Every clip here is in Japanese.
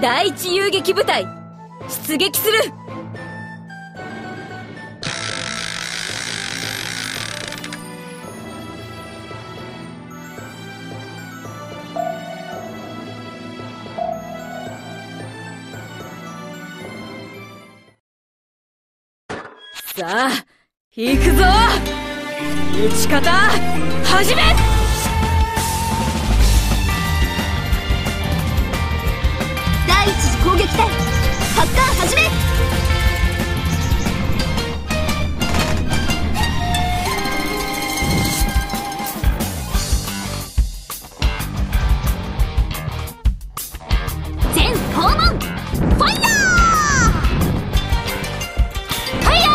第一遊撃部隊出撃する。さあ行くぞ。撃ち方始め。全訪問ファイヤー。ファイヤ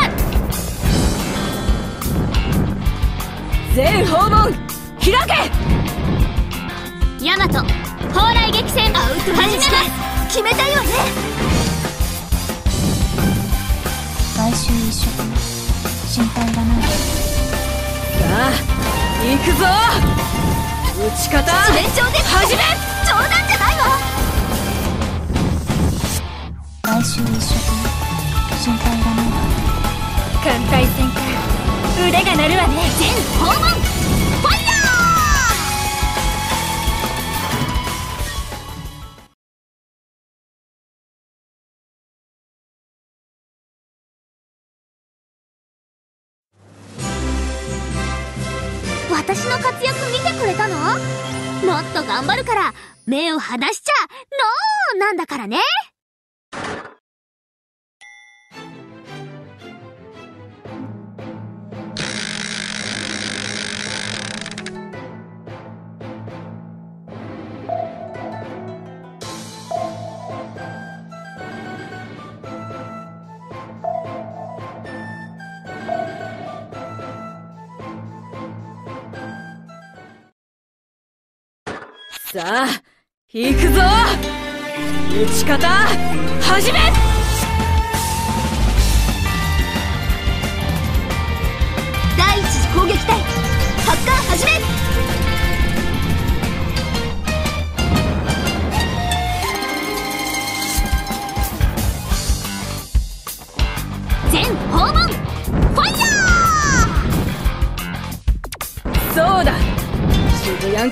全訪問開け。ーヤマト砲雷撃戦。アウト始めます決めたいわね。来週一食心配いらな。いさあ行くぞ。撃ち方。連勝で始め。冗談じゃないわ。来週一食心配いらな。いわ艦隊戦か。ら腕が鳴るわね。全訪問頑張るから目を離しちゃノー！なんだからね。さあ行くぞ。打ち方始め。第一次攻撃隊。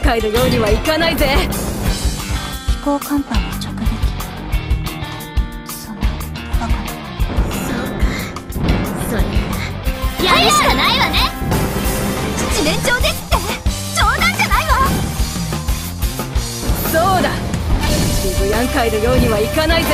渋谷会のようにはいかないぜ。飛行甲板を直撃。そのバカなーそれならやるしかないわね七連長ですって。冗談じゃないわ。そうだ。渋谷会のようにはいかないぜ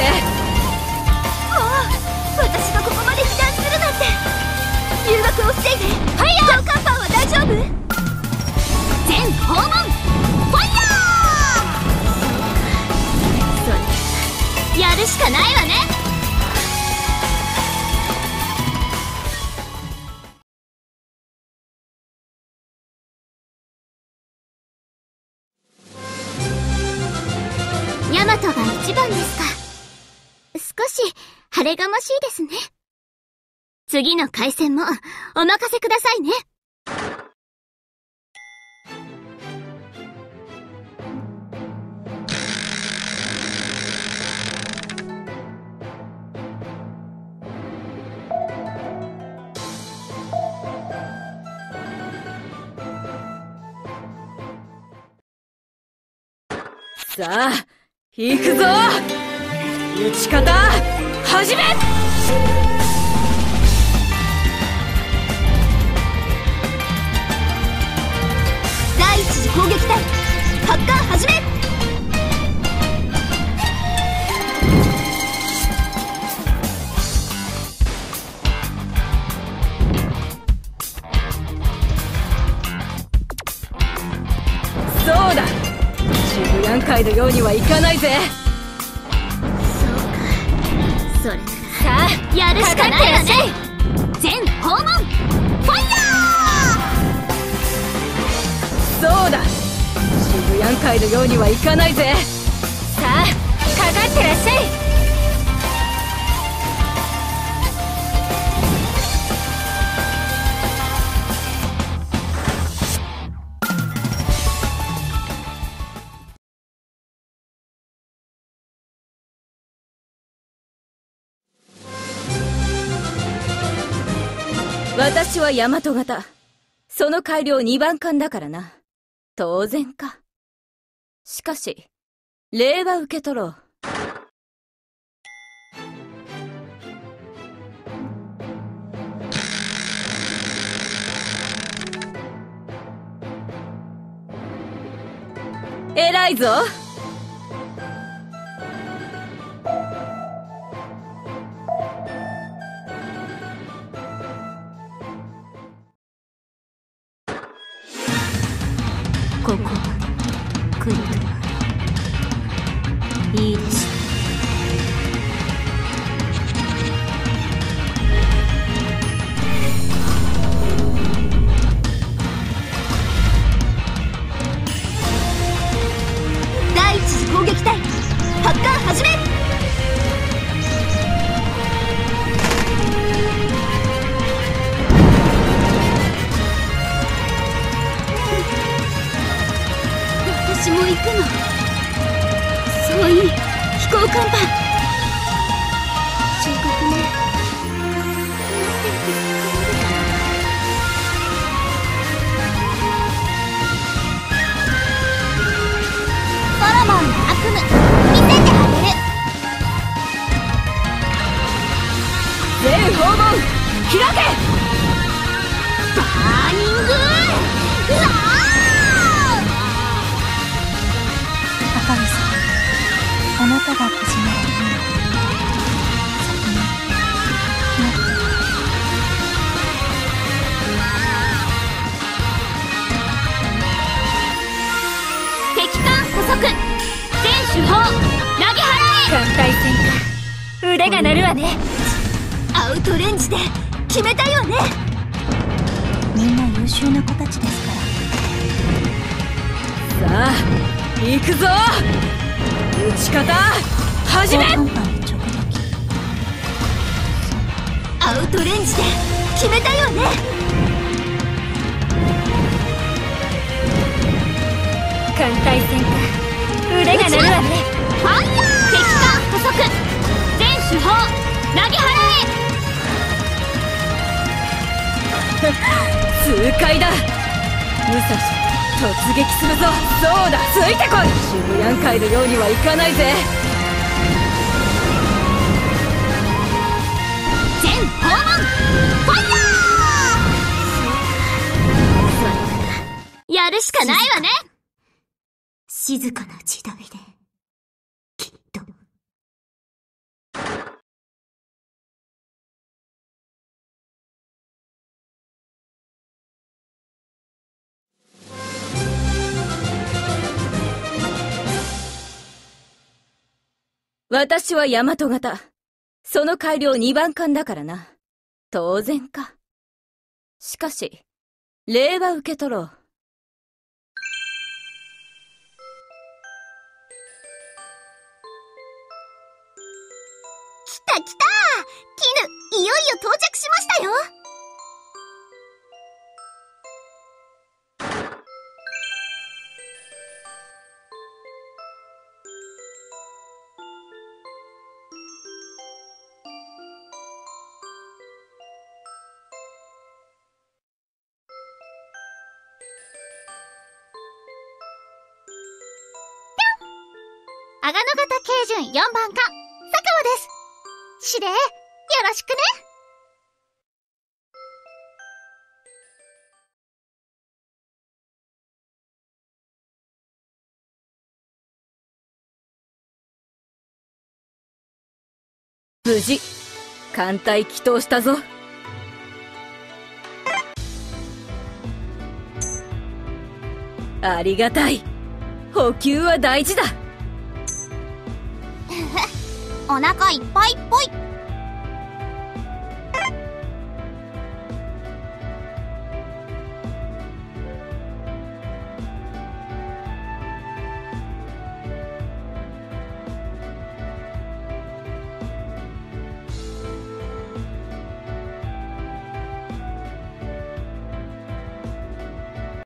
しかないわね。ヤマトが一番ですか。少し晴れがましいですね。次の回戦もお任せくださいね。さあ行くぞ。打ち方始め。第一次攻撃隊発艦始め。渋谷会のようにはいかないぜ。そうか。それならさあやるしかないわね。全訪問ファイヤそうだ。渋谷会のようにはいかないぜ。ーさあかかってらっしゃい私は大和型。その改良2番艦だからな。当然か。しかし、礼は受け取ろう。偉いぞここまで来るとはいいです私も行くの。そうい飛行甲板忠告ね。腕が鳴るわね。えアウトレンジで決めたよね。みんな優秀な子たちですから。さあ行くぞ。撃ち方始め。アウトレンジで決めたよね。艦隊戦痛快だ。武蔵突撃するぞ。そうだついてこい。渋谷会のようにはいかないぜ。え全訪問ファイヤー！やるしかないわね。静かな時代で私は大和型。その改良二番艦だからな。当然か。しかし、礼は受け取ろう。阿賀野型軽巡4番艦、佐川です。司令、よろしくね。無事、艦隊祈祷したぞ。ありがたい。補給は大事だ。お腹いっぱいっぽい。